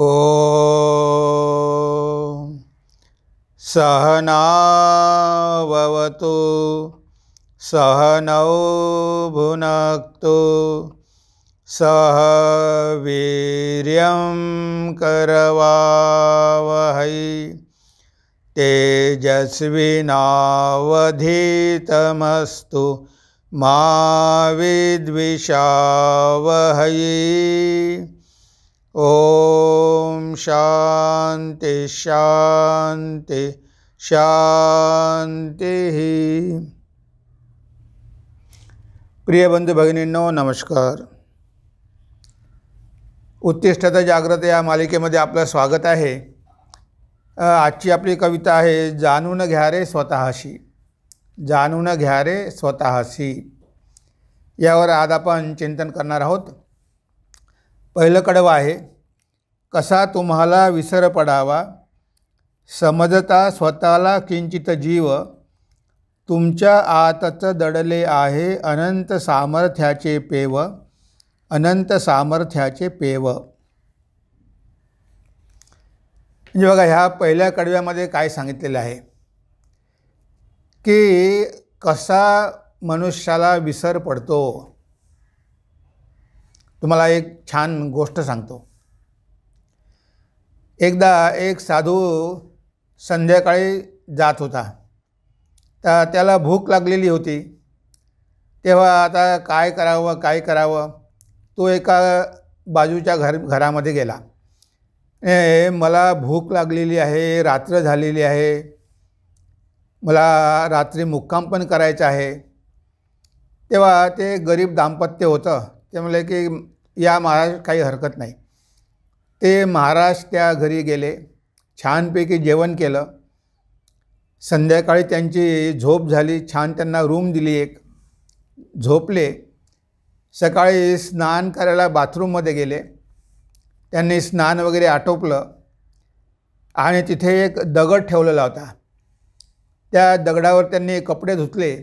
ॐ सहनावतु सहनौ भुनक्तु सह वीर्यं करवावहै तेजस्विनावधीतमस्तु मा विद्विषावहै। ओम शांति शांति शान्तिः प्रिय बंधू भगिनींनो नमस्कार. उत्तिष्ठता जागृत या मालिकेमध्ये आपलं स्वागत आहे. आजची आपली कविता आहे जाणून घ्या रे स्वतःशी जाणून घ्या रे स्वतःशी. यावर आज आपण चिंतन करणार आहोत. पहिलं कडवं आहे कसा तुम्हाला विसर पडावा? समजता स्वतःला किंचित जीव तुमच्या आतच दडले आहे अनंत सामर्थ्याचे पेव अनंत सामर्थ्याचे पेव. म्हणजे बघा ह्या पहिल्या कडव्यामध्ये काय सांगितलेलं आहे? की कसा मनुष्याला विसर पडतो? तुम्हाला एक छान गोष्ट सांगतो. एकदा एक साधू संध्याकाळी जात होता. तर त्याला भूक लागलेली होती. तेव्हा आता काय करावं काय करावं? तो एका बाजूच्या घर घरामध्ये गेला. ए मला भूक लागलेली आहे रात्र झालेली आहे. मला रात्री मुक्काम पण करायचं आहे. तेव्हा ते गरीब दाम्पत्य होतं. ते म्हणले की या महाराज काही हरकत नाही. ते महाराज त्या घरी गेले छानपैकी जेवण केलं. संध्याकाळी त्यांची झोप झाली छान त्यांना रूम दिली एक. झोपले. सकाळी स्नान करायला बाथरूममध्ये गेले. त्यांनी स्नान वगैरे आटोपलं आणि तिथे एक दगड ठेवलेला होता. त्या दगडावर त्यांनी कपडे धुतले.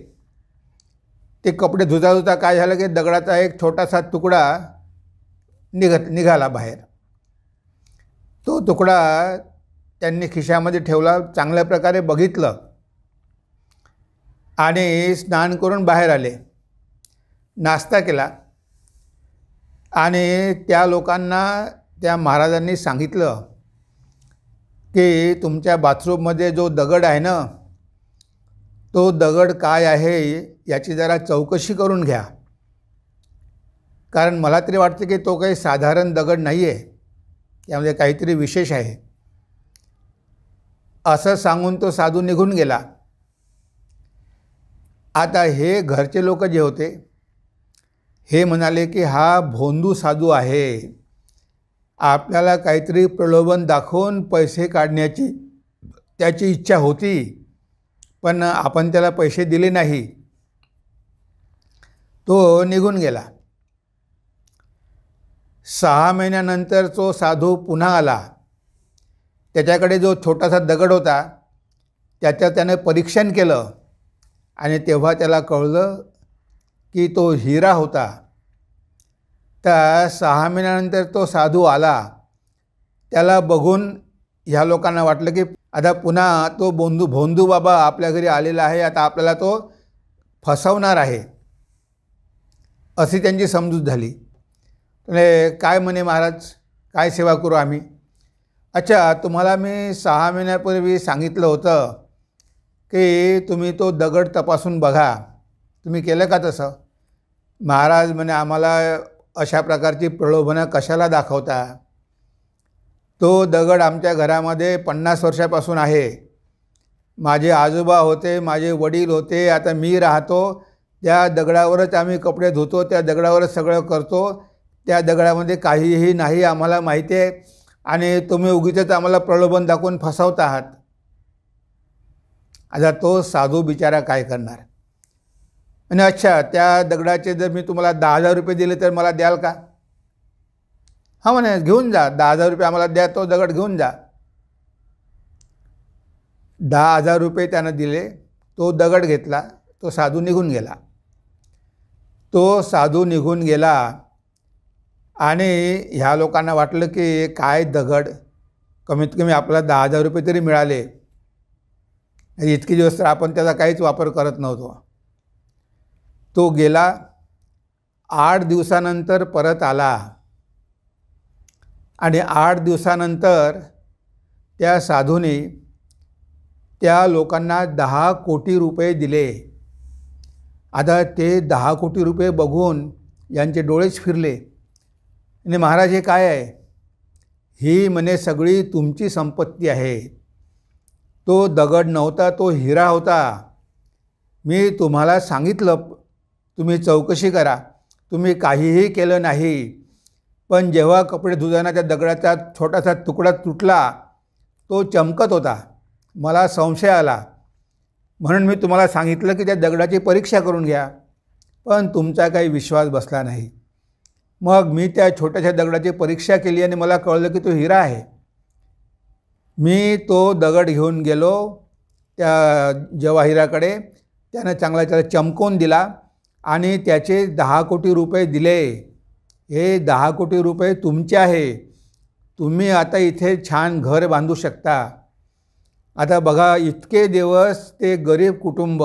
ते कपडे धुता धुता काय झालं की दगडाचा एक छोटासा तुकडा निघत निघाला बाहेर. तो तुकडा त्यांनी खिशामध्ये ठेवला चांगल्या प्रकारे बघितलं आणि स्नान करून बाहेर आले. नाश्ता केला आणि त्या लोकांना त्या महाराजांनी सांगितलं की तुमच्या बाथरूममध्ये जो दगड आहे ना तो दगड काय आहे याची जरा चौकशी करून घ्या. कारण मला तरी वाटतं की तो काही साधारण दगड नाही आहे. त्यामध्ये काहीतरी विशेष आहे. असं सांगून तो साधू निघून गेला. आता हे घरचे लोक जे होते हे म्हणाले की हा भोंदू साधू आहे. आपल्याला काहीतरी प्रलोभन दाखवून पैसे काढण्याची त्याची इच्छा होती पण आपण त्याला पैसे दिले नाही. तो निघून गेला. सहा महिन्यानंतर तो साधू पुन्हा आला. त्याच्याकडे जो छोटासा दगड होता त्याचं त्याने परीक्षण केलं आणि तेव्हा त्याला कळलं की तो हिरा होता. तर सहा महिन्यानंतर तो साधू आला. त्याला बघून ह्या लोकांना वाटलं की आता पुन्हा तो बोंधू भोंदू बाबा आपल्या घरी आलेला आहे. आता आपल्याला तो फसवणार आहे. अशी त्यांची समजूत झाली. काय म्हणे महाराज? काय सेवा करू आम्ही? अच्छा तुम्हाला मी सहा महिन्यापूर्वी सांगितलं होतं की तुम्ही तो दगड तपासून बघा. तुम्ही केलं का तसं? महाराज म्हणे आम्हाला अशा प्रकारची प्रलोभनं कशाला दाखवता? तो दगड आमच्या घरामध्ये पन्नास वर्षापासून आहे. माझे आजोबा होते माझे वडील होते आता मी राहतो. त्या दगडावरच आम्ही कपडे धुतो त्या दगडावरच सगळं करतो. त्या दगडामध्ये काहीही नाही आम्हाला माहिती आहे. आणि तुम्ही उगीच आम्हाला प्रलोभन दाखवून फसवत आहात. आता तो साधू बिचारा काय करणार? आणि अच्छा त्या दगडाचे जर मी तुम्हाला दहा हजार रुपये दिले तर मला द्याल का? हां म्हणे घेऊन जा. दहा हजार रुपये आम्हाला द्या तो दगड घेऊन जा. दहा हजार रुपये त्यानं दिले तो दगड घेतला तो साधू निघून गेला. तो साधू निघून गेला आणि ह्या लोकांना वाटलं की काय दगड? कमीत कमी आपल्याला दहा हजार रुपये तरी मिळाले. इतके दिवस तर आपण त्याचा काहीच वापर करत नव्हतो. तो गेला आठ दिवसानंतर परत आला. आणि आठ दिवसानंतर त्या साधूने त्या लोकांना दहा कोटी रुपये दिले. आता ते दहा कोटी रुपये बघून यांचे डोळेच फिरले. आणि महाराज हे काय आहे? ही म्हणे सगळी तुमची संपत्ती आहे. तो दगड नव्हता तो हिरा होता. मी तुम्हाला सांगितलं तुम्ही चौकशी करा. तुम्ही काहीही केलं नाही. पण जेव्हा कपडे धुताना त्या दगडाचा छोटासा तुकडा तुटला तो चमकत होता. मला संशय आला. म्हणून मी तुम्हाला सांगितलं की त्या दगडाची परीक्षा करून घ्या. पण तुमचा काही विश्वास बसला नाही. मग मी त्या छोट्याशा दगडाची परीक्षा केली आणि मला कळलं की तो हिरा आहे. मी तो दगड घेऊन गेलो त्या जवाहिराकडे त्यानं चांगला त्याला चमकवून दिला आणि त्याचे दहा कोटी रुपये दिले. हे दहा कोटी रुपये तुमचे आहे. तुम्ही आता इथे छान घर बांधू शकता. आता बघा इतके दिवस ते गरीब कुटुंब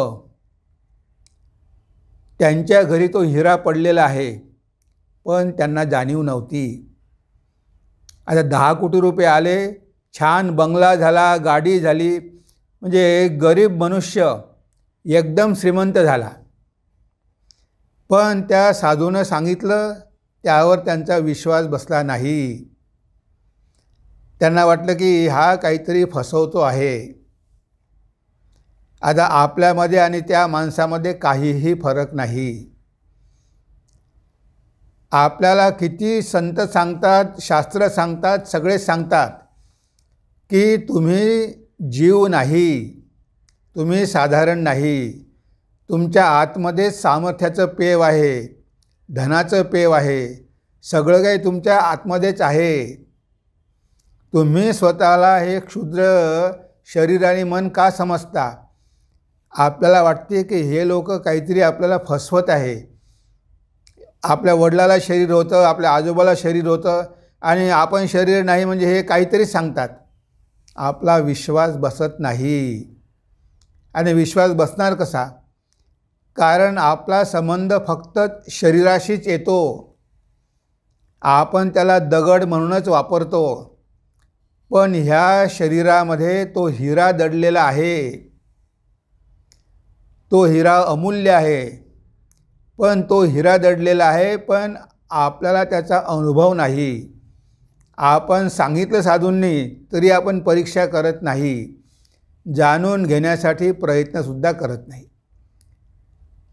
त्यांच्या घरी तो हिरा पडलेला आहे. पण त्यांना जाणीव नव्हती. आता दहा कोटी रुपये आले छान बंगला झाला गाडी झाली. म्हणजे गरीब मनुष्य एकदम श्रीमंत झाला. पण त्या साधूनं सांगितलं त्यावर त्यांचा विश्वास बसला नाही. त्यांना वाटलं की हा काहीतरी फसवतो आहे. आता आपल्यामध्ये आणि त्या माणसामध्ये काहीही फरक नाही. आपल्याला किती संत सांगतात शास्त्र सांगतात सगळे सांगतात की तुम्ही जीव नाही तुम्ही साधारण नाही तुमच्या आतमध्ये सामर्थ्याचं पेव आहे धनाचं पेव आहे सगळं काही तुमच्या आतमध्येच आहे. तुम्ही स्वतःला हे क्षुद्र शरीर आणि मन का समजता? आपल्याला वाटते की हे लोक काहीतरी आपल्याला फसवत आहे. आपल्या वडिलाला शरीर होतं आपल्या आजोबाला शरीर होतं आणि आपण शरीर नाही म्हणजे हे काहीतरी सांगतात. आपला विश्वास बसत नाही. आणि विश्वास बसणार कसा? कारण आपला संबंध फक्त शरीराशीच येतो. आपण त्याला दगड म्हणूनच वापरतो. पण ह्या शरीरामध्ये तो हिरा दडलेला आहे. तो हिरा अमूल्य आहे. पण तो हिरा दडलेला आहे पण आपल्याला त्याचा अनुभव नाही. आपण सांगितलं साधूंनी तरी आपण परीक्षा करत नाही. जाणून घेण्यासाठी प्रयत्नसुद्धा करत नाही.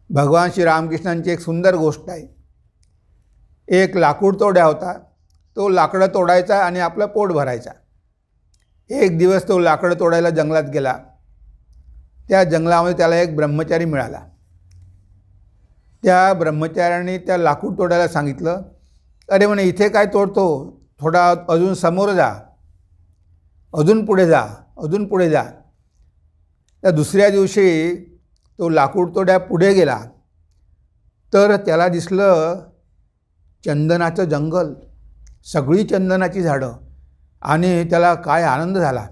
भगवान श्री रामकृष्णांची एक सुंदर गोष्ट आहे. एक लाकूड तोड्या होता. तो लाकडं तोडायचा आणि आपलं पोट भरायचा. एक दिवस तो लाकडं तोडायला जंगलात गेला. त्या जंगलामध्ये त्याला एक ब्रह्मचारी मिळाला. त्या ब्रह्मचाऱ्याने त्या लाकूड तोडायला सांगितलं अरे म्हणे इथे काय तोडतो? थोडा अजून समोर जा. अजून पुढे जा. अजून पुढे जा. त्या दुसऱ्या दिवशी तो लाकूड तोड्या पुढे गेला. तर त्याला दिसलं चंदनाचं जंगल सगळी चंदनाची झाडं आणि त्याला काय आनंद झाला.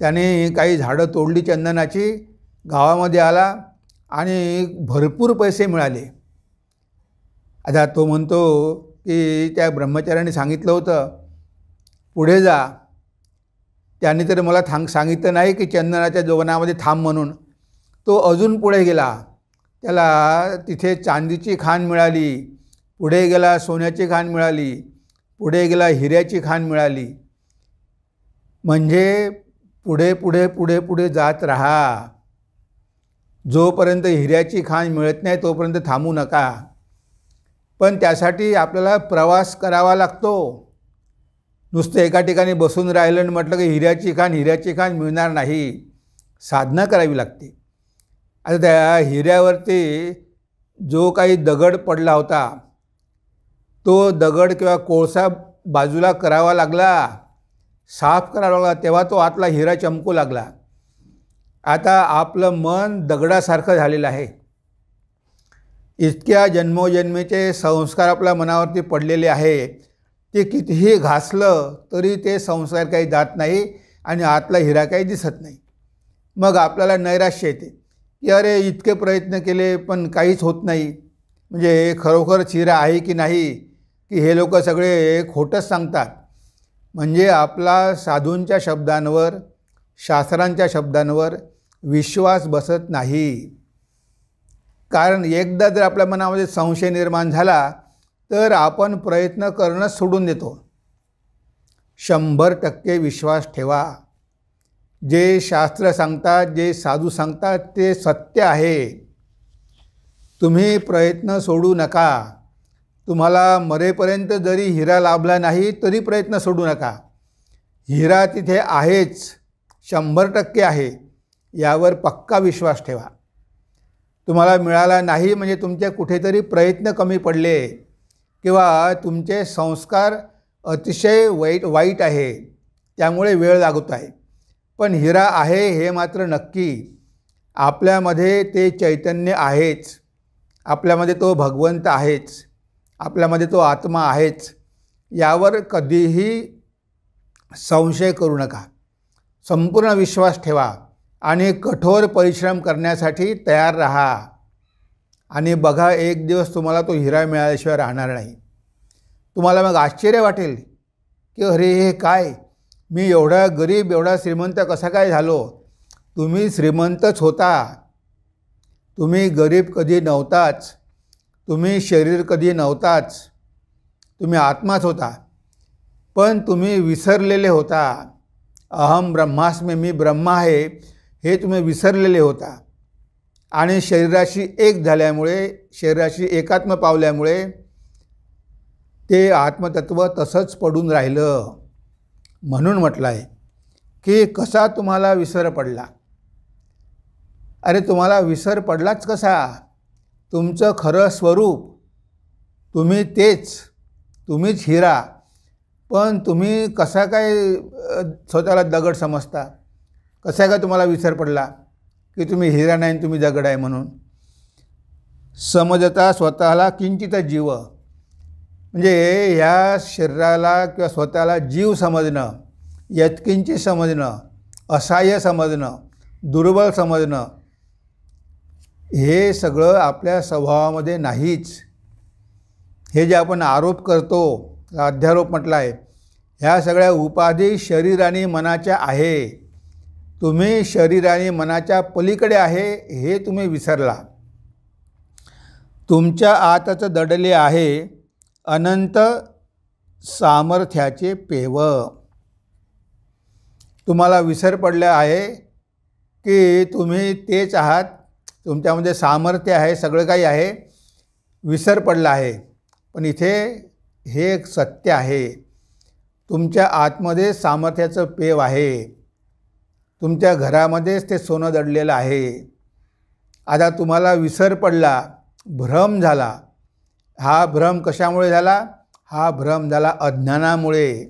त्याने काही झाडं तोडली चंदनाची गावामध्ये आला. आणि भरपूर पैसे मिळाले. आता तो म्हणतो की त्या ब्रह्मचार्याने सांगितलं होतं पुढे जा. त्याने तर मला थांग सांगितलं नाही की चंदनाच्या जोगनामध्ये थांब म्हणून. तो अजून पुढे गेला. त्याला तिथे चांदीची खाण मिळाली. पुढे गेला सोन्याची खाण मिळाली. पुढे गेला हिऱ्याची खाण मिळाली. म्हणजे पुढे पुढे पुढे पुढे जात राहा. जोपर्यंत हिऱ्याची खाण मिळत नाही तोपर्यंत थांबू नका. पण त्यासाठी आपल्याला प्रवास करावा लागतो. नुसतं एका ठिकाणी बसून राहिलं आणि म्हटलं की हिऱ्याची खाण हिऱ्याची खाण मिळणार नाही. साधना करावी लागते. आता त्या हिऱ्यावरती जो काही दगड पडला होता तो दगड किंवा कोळसा बाजूला करावा लागला साफ करावा लागला तेव्हा तो आतला हिरा चमकू लागला. आता आपलं मन दगडासारखं झालेलं आहे. इतक्या जन्मोजन्मीचे संस्कार आपल्या मनावरती पडलेले आहेत ते कितीही घासलं तरी ते संस्कार काही जात नाही आणि आतला हिरा काही दिसत नाही. मग आपल्याला नैराश्य येते. की अरे इतके प्रयत्न केले पण काहीच होत नाही. म्हणजे खरोखर हिरा आहे की नाही? की हे लोक सगळे खोटंच सांगतात. म्हणजे आपला साधूंच्या शब्दांवर शास्त्रांच्या शब्दांवर विश्वास बसत नाही. कारण एकदा जर आपल्या मनामध्ये संशय निर्माण झाला तर आपण प्रयत्न करणं सोडून देतो. शंभर टक्के विश्वास ठेवा. जे शास्त्र सांगतात जे साधू सांगतात ते सत्य आहे. तुम्ही प्रयत्न सोडू नका. तुम्हाला मरेपर्यंत जरी हिरा लाभला नाही तरी प्रयत्न सोडू नका. हिरा तिथे आहेच. शंभर टक्के आहे. यावर पक्का विश्वास ठेवा. तुम्हाला मिळाला नाही म्हणजे तुमचे कुठेतरी प्रयत्न कमी पडले किंवा तुमचे संस्कार अतिशय वाईट वाईट आहे त्यामुळे वेळ लागत आहे. पण हिरा आहे हे मात्र नक्की. आपल्यामध्ये ते चैतन्य आहेच. आपल्यामध्ये तो भगवंत आहेच. आपल्यामध्ये तो आत्मा आहेच. यावर कधीही संशय करू नका. संपूर्ण विश्वास ठेवा. आणि कठोर परिश्रम करण्यासाठी तयार राहा. आणि बघा एक दिवस तुम्हाला तो हिरा मिळाल्याशिवाय राहणार नाही. तुम्हाला मग आश्चर्य वाटेल की अरे हे काय? मी एवढा गरीब एवढा श्रीमंत कसा काय झालो? तुम्ही श्रीमंतच होता. तुम्ही गरीब कधी नव्हताच. तुम्ही शरीर कधी नव्हताच. तुम्ही आत्माच होता. पण तुम्ही विसरलेले होता. अहम ब्रह्मास्मी मी ब्रह्मा आहे. हे तुम्ही विसरलेले होता. आणि शरीराशी एक झाल्यामुळे शरीराशी एकात्म पावल्यामुळे ते आत्मतत्व तसंच पडून राहिलं. म्हणून म्हटलं आहे की कसा तुम्हाला विसर पडला? अरे तुम्हाला विसर पडलाच कसा? तुमचं खरं स्वरूप तुम्ही तेच तुम्हीच हिरा पण तुम्ही कसा काय स्वतःला दगड समजता? कसा का तुम्हाला विसर पडला? की तुम्ही हिरा नाही तुम्ही दगड आहे म्हणून. समजता स्वतःला किंचित जीव. म्हणजे ह्या शरीराला किंवा स्वतःला जीव समजणं यत्किंचित समजणं असहाय्य समजणं दुर्बल समजणं हे सगळं आपल्या स्वभावामध्ये नाहीच. हे जे आपण आरोप करतो अध्यारोप म्हटला आहे ह्या सगळ्या उपाधी शरीर आणि मनाच्या आहे. तुम्ही शरीर आणि मनाच्या पलीकडे आहे हे तुम्ही विसरला. तुमच्या आतच दडले आहे अनंत सामर्थ्याचे पेव. तुम्हाला विसर पडलं आहे की तुम्ही तेच आहात तुमच्यामध्ये सामर्थ्य आहे सगळं काही आहे विसर पडला आहे. पण इथे हे एक सत्य आहे. तुमच्या आतमध्ये सामर्थ्याचं पेव आहे. तुमच्या घरामध्येच ते सोनं दडलेलं आहे. आता तुम्हाला विसर पडला भ्रम झाला. हा भ्रम कशामुळे झाला? हा भ्रम झाला अज्ञानामुळे.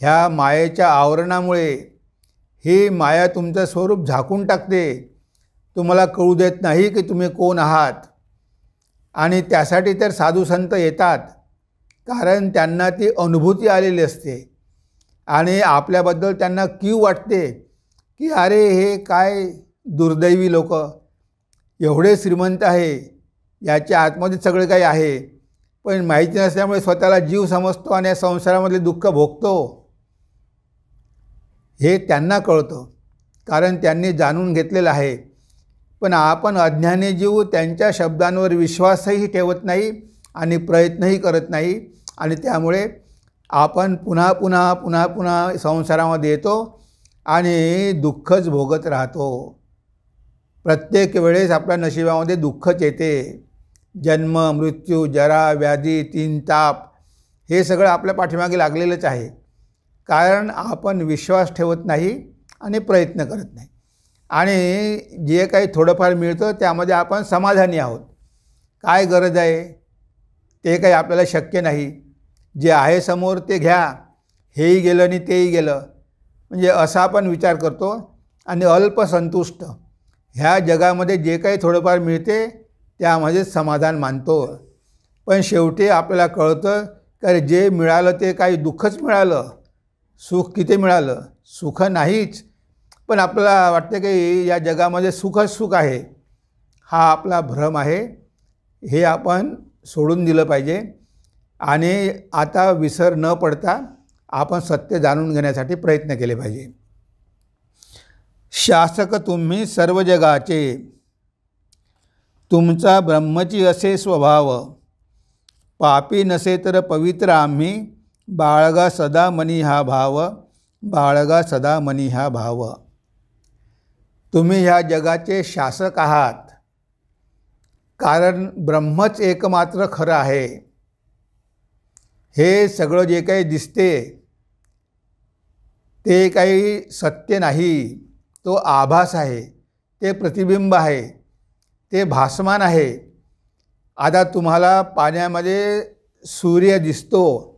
ह्या मायेच्या आवरणामुळे. ही माया तुमचं स्वरूप झाकून टाकते. तुम्हाला कळू देत नाही की तुम्ही कोण आहात. आणि त्यासाठी तर साधू संत येतात. कारण त्यांना ती अनुभूती आलेली असते. आणि आपल्याबद्दल त्यांना कीव वाटते? की अरे हे काय दुर्दैवी लोक? एवढे श्रीमंत आहे याच्या आतमध्ये सगळं काही आहे पण माहिती नसल्यामुळे स्वतःला जीव समजतो आणि या संसारामधले दुःख भोगतो. हे त्यांना कळतं कारण त्यांनी जाणून घेतलेलं आहे. पण आपण अज्ञानी जीव त्यांच्या शब्दांवर विश्वासही ठेवत नाही आणि प्रयत्नही करत नाही आणि त्यामुळे आपण पुन्हा पुन्हा पुन्हा पुन्हा संसारामध्ये येतो आणि दुःखच भोगत राहतो. प्रत्येक वेळेस आपल्या नशिबामध्ये दुःखच येते. जन्म मृत्यू जरा व्याधी तीन ताप हे सगळं आपल्या पाठीमागे लागलेलंच आहे. कारण आपण विश्वास ठेवत नाही आणि प्रयत्न करत नाही. आणि जे काही थोडंफार मिळतं त्यामध्ये आपण समाधानी आहोत. काय गरज आहे? ते काही आपल्याला शक्य नाही. जे आहे समोर ते घ्या. हेही गेलं आणि तेही गेलं. म्हणजे असा आपण विचार करतो. आणि अल्पसंतुष्ट ह्या जगामध्ये जे काही थोडंफार मिळते त्यामध्ये समाधान मानतो. पण शेवटी आपल्याला कळतं की जे मिळालं ते काही दुःखच मिळालं. सुख किती मिळालं? सुख नाहीच. पण आपल्याला वाटतं की या जगामध्ये सुखच सुख आहे. हा आपला भ्रम आहे. हे आपण सोडून दिलं पाहिजे. आणि आता विसर न पडता आपण सत्य जाणून घेण्यासाठी प्रयत्न केले पाहिजे. शासक तुम्ही सर्व जगाचे तुमचा ब्रह्मची असे स्वभाव. पापी नसे तर पवित्र आम्ही बाळगा सदा मनी हा भाव बाळगा सदा मनी हा भाव. तुम्ही ह्या जगाचे शासक आहात. कारण ब्रह्मच एकमात्र खरं आहे. हे सगळं जे काही दिसते ते काही सत्य नाही. तो आभास आहे. ते प्रतिबिंब आहे. ते भासमान आहे. आता तुम्हाला पाण्यामध्ये सूर्य दिसतो.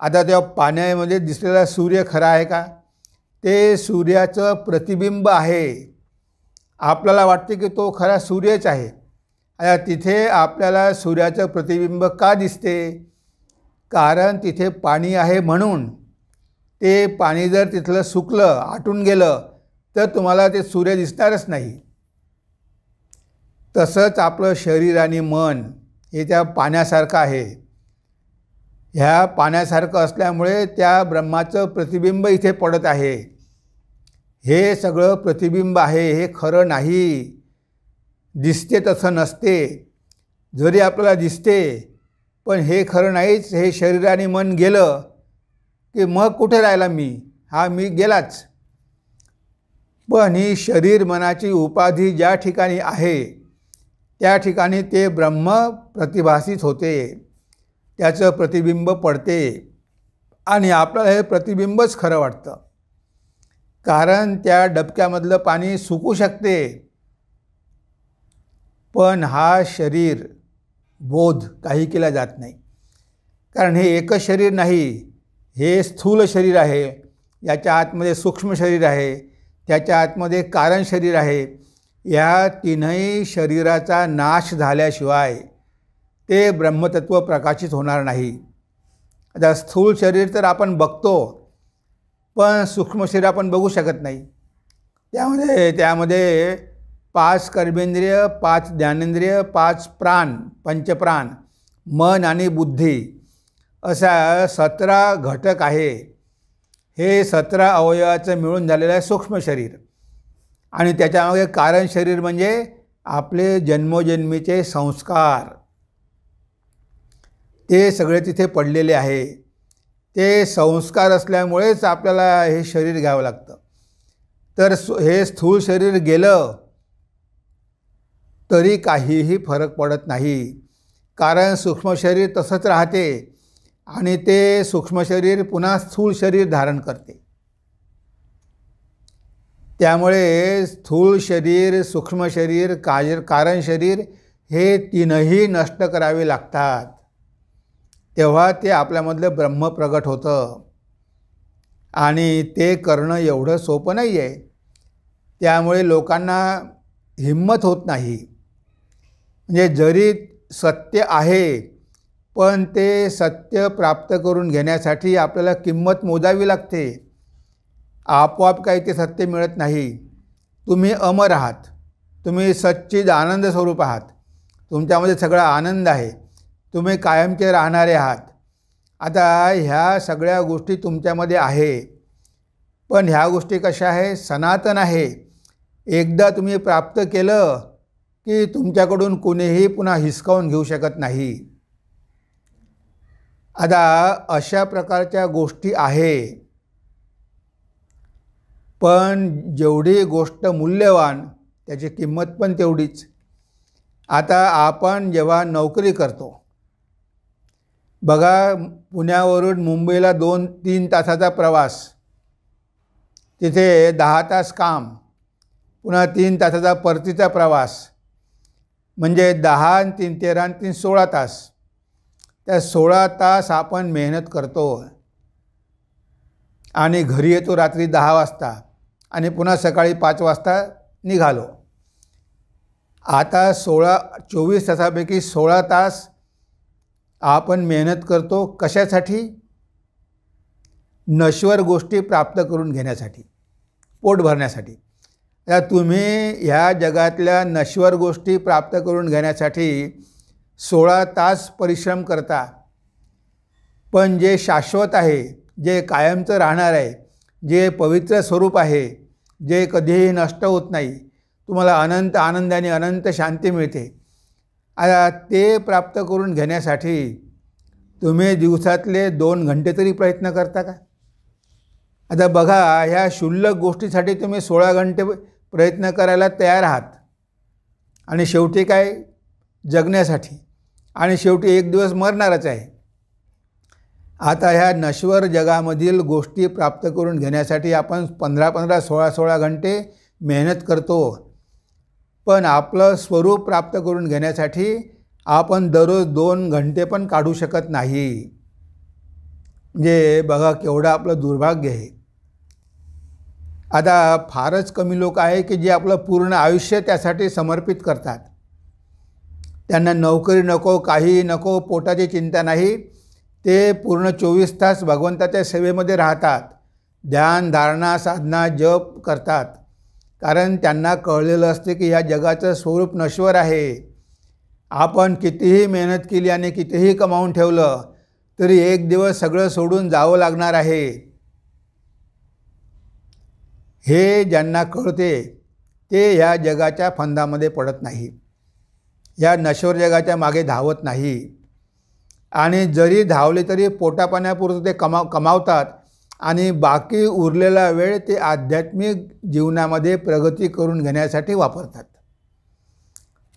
आता त्या पाण्यामध्ये दिसलेला सूर्य खरा आहे का? ते सूर्याचं प्रतिबिंब आहे. आपल्याला वाटते की तो खरा सूर्यच आहे. आता तिथे आपल्याला सूर्याचं प्रतिबिंब का दिसते? कारण तिथे पाणी आहे म्हणून. ते पाणी जर तिथलं सुकलं आटून गेलं तर तुम्हाला ते सूर्य दिसणारच नाही. तसंच आपलं शरीर आणि मन हे त्या पाण्यासारखं आहे. ह्या पाण्यासारखं असल्यामुळे त्या ब्रह्माचं प्रतिबिंब इथे पडत आहे. हे सगळं प्रतिबिंब आहे हे खरं नाही. दिसते तसं नसते. जरी आपल्याला दिसते पण हे खरं नाहीच. हे शरीर आणि मन गेलं की मग कुठे राहिला मी? हा मी गेलाच. पण ही शरीर मनाची उपाधी ज्या ठिकाणी आहे त्या ठिकाणी ते ब्रह्म प्रतिभासित होते. त्याचं प्रतिबिंब पडते. आणि आपल्याला हे प्रतिबिंबच खरं वाटतं. कारण त्या डबक्यामधलं पाणी सुकू शकते. पण हा शरीर बोध काही केला जात नाही. कारण हे एकच शरीर नाही हे स्थूल शरीर आहे याच्या आतमध्ये सूक्ष्म शरीर आहे त्याच्या आतमध्ये कारण शरीर आहे या तीनही शरीराचा नाश झाल्याशिवाय ते ब्रह्मतत्व प्रकाशित होणार नाही. आता स्थूल शरीर तर आपण बघतो पण सूक्ष्म शरीर आपण बघू शकत नाही. त्यामध्ये त्यामध्ये पाच कर्मेंद्रिय पाच ज्ञानेंद्रिय पाच प्राण पंचप्राण मन आणि बुद्धी असा सतरा घटक आहे. हे सतरा अवयवाचं मिळून झालेलं आहे सूक्ष्म शरीर. आणि त्याच्यामागे कारण शरीर म्हणजे आपले जन्मोजन्मीचे संस्कार. ते सगळे तिथे पडलेले आहे. ते संस्कार असल्यामुळेच आपल्याला हे शरीर घ्यावं लागतं. तर हे स्थूल शरीर गेलं तरी काहीही फरक पडत नाही. कारण सूक्ष्म शरीर तसंच राहते. आणि ते सूक्ष्म शरीर पुन्हा स्थूल शरीर धारण करते. त्यामुळे स्थूल शरीर सूक्ष्म शरीर काज कारण शरीर हे तीनही नष्ट करावे लागतात. तेव्हा ते आपल्यामधलं ब्रह्म प्रगट होतं. आणि ते करणं एवढं सोपं नाही आहे त्यामुळे लोकांना हिंमत होत नाही. म्हणजे जरी सत्य आहे पण ते सत्य प्राप्त करून घेण्यासाठी आपल्याला किंमत मोजावी लागते. आपोआप काही ते सत्य मिळत नाही. तुम्ही अमर आहात. तुम्ही सच्चिद आनंद स्वरूप आहात. तुमच्यामध्ये सगळा आनंद आहे. तुम्ही कायमचे राहणारे आहात. आता ह्या सगळ्या गोष्टी तुमच्यामध्ये आहे. पण ह्या गोष्टी कशा आहे? सनातन आहे. एकदा तुम्ही प्राप्त केलं की तुमच्याकडून कुणीही पुन्हा हिसकावून घेऊ शकत नाही. आता अशा प्रकारच्या गोष्टी आहे. पण जेवढी गोष्ट मूल्यवान त्याची किंमत पण तेवढीच. आता आपण जेव्हा नोकरी करतो बघा पुण्यावरून मुंबईला दोन तीन तासाचा प्रवास. तिथे दहा तास काम पुन्हा तीन तासाचा परतीचा प्रवास. म्हणजे दहा तीन तेरा तीन सोळा तास. त्या सोळा तास आपण मेहनत करतो. आणि घरी येतो रात्री दहा वाजता आणि पुन्हा सकाळी पाच वाजता निघालो. आता सोळा चोवीस तासापैकी सोळा तास आपण मेहनत करतो कशासाठी? नश्वर गोष्टी प्राप्त करून घेण्यासाठी पोट भरण्यासाठी. तर तुम्ही ह्या जगातल्या नश्वर गोष्टी प्राप्त करून घेण्यासाठी सोळा तास परिश्रम करता. पण जे शाश्वत आहे जे कायमचं राहणार आहे जे पवित्र स्वरूप आहे जे कधीही नष्ट होत नाही तुम्हाला अनंत आनंदाने अनंत शांती मिळते. आता ते प्राप्त करून घेण्यासाठी तुम्ही दिवसातले दोन घंटे तरी प्रयत्न करता का? आता बघा ह्या क्षुल्लक गोष्टीसाठी तुम्ही सोळा घंटे प्रयत्न करायला तयार आहात. आणि शेवटी काय? जगण्यासाठी. आणि शेवटी एक दिवस मरणारच आहे. आता ह्या नश्वर जगामधील गोष्टी प्राप्त करून घेण्यासाठी आपण पंधरा पंधरा सोळा सोळा घंटे मेहनत करतो. पण आपलं स्वरूप प्राप्त करून घेण्यासाठी आपण दररोज दोन घंटे पण काढू शकत नाही. म्हणजे बघा केवढं आपलं दुर्भाग्य आहे. आता फारच कमी लोक आहे की जे आपलं पूर्ण आयुष्य त्यासाठी समर्पित करतात. त्यांना नोकरी नको काही नको पोटाची चिंता नाही. ते पूर्ण चोवीस तास भगवंताच्या सेवेमध्ये राहतात. ध्यान धारणा साधना जप करतात. कारण त्यांना कळलेलं असते की ह्या जगाचं स्वरूप नश्वर आहे. आपण कितीही मेहनत केली आणि कितीही कमावून ठेवलं तरी एक दिवस सगळं सोडून जावं लागणार आहे. हे ज्यांना कळते ते ह्या जगाच्या फंदामध्ये पडत नाही. या नश्वर जगाच्या मागे धावत नाही. आणि जरी धावले तरी पोटापाण्यापुरतं ते कमा कमावतात आणि बाकी उरलेला वेळ ते आध्यात्मिक जीवनामध्ये प्रगती करून घेण्यासाठी वापरतात.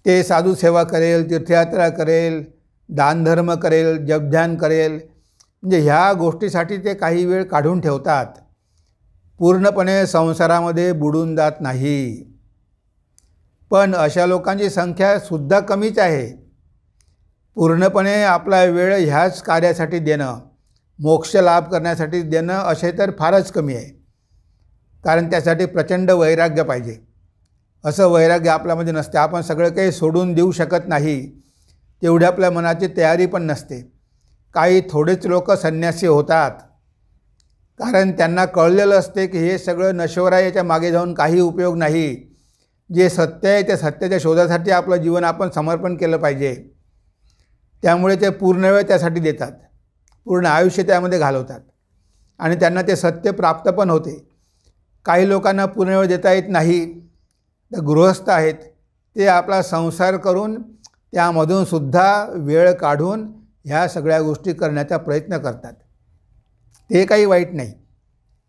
ते साधू सेवा करेल तीर्थयात्रा करेल दानधर्म करेल जपध्यान करेल. म्हणजे ह्या गोष्टीसाठी ते काही वेळ काढून ठेवतात. पूर्णपणे संसारामध्ये बुडून जात नाही. पण अशा लोकांची संख्यासुद्धा कमीच आहे. पूर्णपणे आपला वेळ ह्याच कार्यासाठी देणं मोक्ष लाभ करण्यासाठी देणं असे तर फारच कमी आहे. कारण त्यासाठी प्रचंड वैराग्य पाहिजे. असं वैराग्य आपल्यामध्ये नसते. आपण सगळं काही सोडून देऊ शकत नाही. तेवढी आपल्या मनाची तयारी पण नसते. काही थोडेच लोक संन्यासी होतात. कारण त्यांना कळलेलं असते की हे सगळं नश्वर आहे याच्या मागे जाऊन काही उपयोग नाही. जे सत्य आहे त्या सत्याच्या शोधासाठी आपलं जीवन आपण समर्पण केलं पाहिजे. त्यामुळे ते पूर्ण वेळ त्यासाठी देतात. पूर्ण आयुष्य त्यामध्ये घालवतात. आणि त्यांना ते सत्य प्राप्त पण होते. काही लोकांना पूर्ण वेळ देता येत नाही. तर गृहस्थ आहेत. ते आपला संसार करून त्यामधून सुद्धा वेळ काढून ह्या सगळ्या गोष्टी करण्याचा प्रयत्न करतात. ते काही वाईट नाही.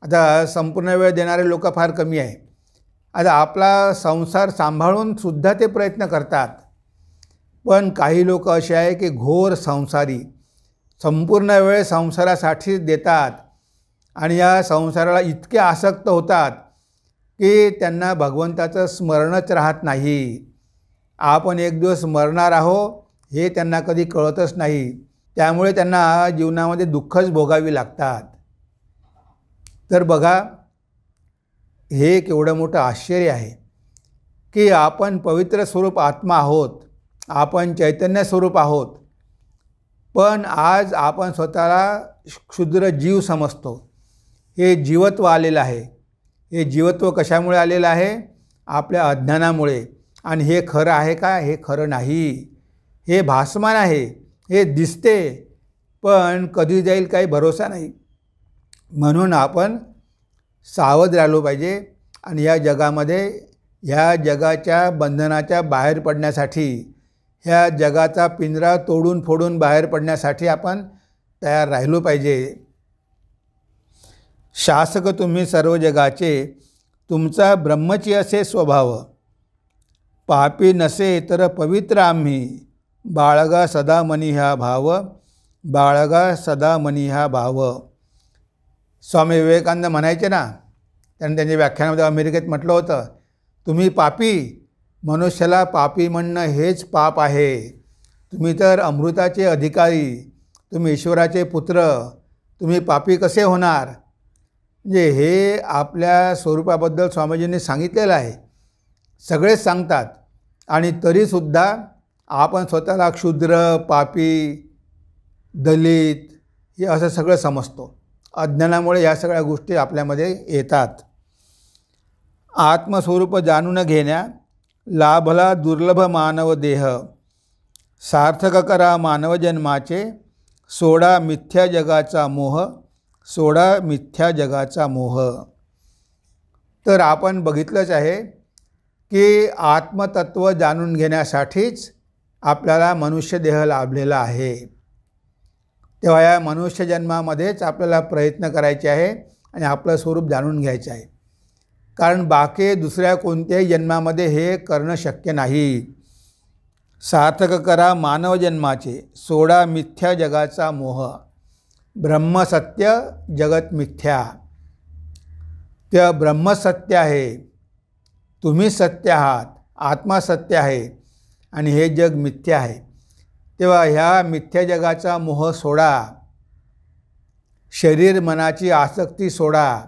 आता संपूर्ण वेळ देणारे लोक फार कमी आहे. आता आपला संसार सांभाळून सुद्धा ते प्रयत्न करतात. पण काही लोक असे आहे की घोर संसारी संपूर्ण वेळ संसारासाठीच देतात आणि या संसाराला इतके आसक्त होतात की त्यांना भगवंताचं स्मरणच राहत नाही. आपण एक दिवस मरणार आहो हे त्यांना कधी कळतच नाही. त्यामुळे त्यांना जीवनामध्ये दुःखच भोगावी लागतात. तर बघा हे एक एवढं मोठं आश्चर्य आहे की आपण पवित्र स्वरूप आत्मा आहोत आपण चैतन्य स्वरूप आहोत पण आज आपण स्वतःला क्षुद्र जीव समजतो. हे जीवत्व आलेलं आहे. हे जीवत्व कशामुळे आलेलं आहे? आपल्या अज्ञानामुळे. आणि हे खरं आहे का? हे खरं नाही. हे भासमान आहे. हे दिसते. पण कधी जाईल काही भरोसा नाही. म्हणून आपण सावध राहिलो पाहिजे आणि या जगामध्ये ह्या जगाच्या बंधनाच्या बाहेर पडण्यासाठी ह्या जगाचा पिंजरा तोडून फोडून बाहेर पडण्यासाठी आपण तयार राहिलो पाहिजे. शासक तुम्ही सर्व जगाचे तुमचा ब्रह्मची असे स्वभाव. पापी नसे तर पवित्र आम्ही. बाळगा सदा मनी हा भाव. बाळगा सदा मनी हा भाव. स्वामी विवेकानंद म्हणायचे ना त्यांनी त्यांच्या व्याख्यानामध्ये अमेरिकेत म्हटलं होतं तुम्ही पापी मनुष्याला पापी म्हणणं हेच पाप आहे. तुम्ही तर अमृताचे अधिकारी तुम्ही ईश्वराचे पुत्र तुम्ही पापी कसे होणार? म्हणजे हे आपल्या स्वरूपाबद्दल स्वामीजींनी सांगितलेलं आहे. सगळेच सांगतात. आणि तरीसुद्धा आपण स्वतःला क्षुद्र पापी दलित हे असं सगळं समजतो. अज्ञानामुळे या सगळ्या गोष्टी आपल्यामध्ये येतात. आत्मस्वरूप जाणून घेण्या लाभला दुर्लभ मानव देह सार्थक करा मानवजन्माचे सोडा मिथ्या जगाचा मोह सोडा मिथ्या जगाचा मोह. तर आपण बघितलंच आहे की आत्मतत्व जाणून घेण्यासाठीच आपल्याला मनुष्य देह लाभलेला आहे. तेव्हा या मनुष्य जन्मामध्येच आपल्याला प्रयत्न करायचे आहे आणि आपलं स्वरूप जाणून घ्यायचं आहे. कारण बाकी दुसऱ्या कोणत्याही जन्मामध्ये हे करणं शक्य नाही. सार्थक करा मानव जन्माचे सोडा मिथ्या जगाचा मोह. ब्रह्मसत्य जगत मिथ्या. त्या ब्रह्मसत्य आहे. तुम्ही सत्य आहात आत्मा सत्य आहे आणि हे जग मिथ्या आहे. तेव्हा ह्या मिथ्या जगाचा मोह सोडा. शरीर मनाची आसक्ती सोडा.